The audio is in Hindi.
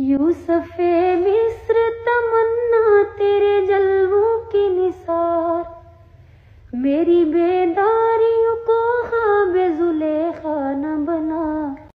यूसफे मिस्र तमन्ना तेरे निसार। मेरी बेदारियों को हाँ बेजुले खाना बना।